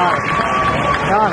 Tá. Tá.